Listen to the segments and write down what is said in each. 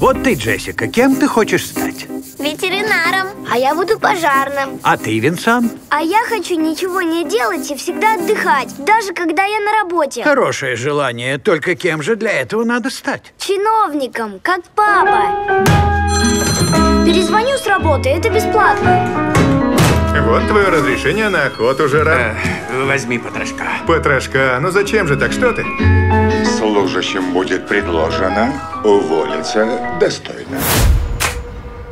Вот ты, Джессика, кем ты хочешь стать? Ветеринаром. А я буду пожарным. А ты, Винсан? А я хочу ничего не делать и всегда отдыхать, даже когда я на работе. Хорошее желание, только кем же для этого надо стать? Чиновником, как папа. Перезвоню с работы, это бесплатно. Вот твое разрешение на охоту, Жерар. Э, возьми потрошка. Потрошка, ну зачем же так, что ты? Служащим будет предложено уволиться достойно.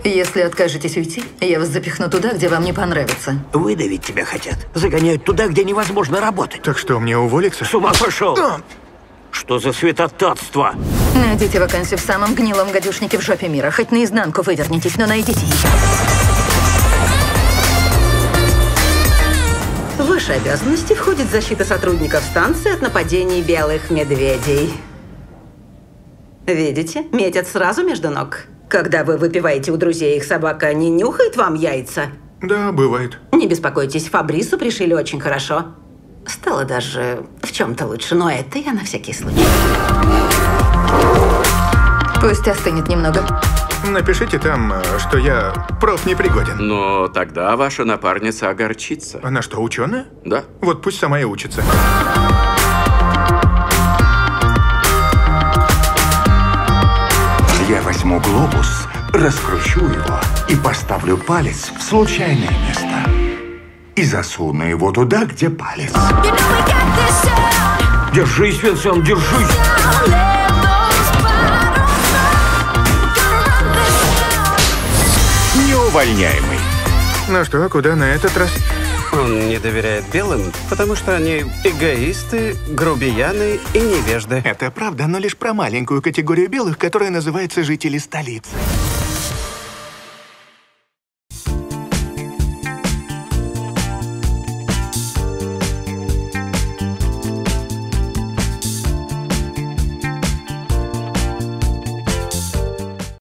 Если откажетесь уйти, я вас запихну туда, где вам не понравится. Выдавить тебя хотят. Загоняют туда, где невозможно работать. Так что, мне уволиться? С ума пошел! Что за святотатство? Найдите вакансию в самом гнилом гадюшнике в жопе мира. Хоть наизнанку вывернитесь, но найдите ее. Ваши обязанности входит защита сотрудников станции от нападений белых медведей. Видите? Метят сразу между ног. Когда вы выпиваете у друзей, их собака не нюхает вам яйца? Да, бывает. Не беспокойтесь, Фабрису пришили очень хорошо. Стало даже в чем-то лучше, но это я на всякий случай. Пусть остынет немного. Напишите там, э, что я профнепригоден. Но тогда ваша напарница огорчится. Она что, ученая? Да. Вот пусть сама и учится. Я возьму глобус, раскручу его и поставлю палец в случайное место. И засуну его туда, где палец. Держись, Винсан, держись! Неувольняемый. Ну что, куда на этот раз? Он не доверяет белым, потому что они эгоисты, грубияны и невежды. Это правда, но лишь про маленькую категорию белых, которая называется жители столицы.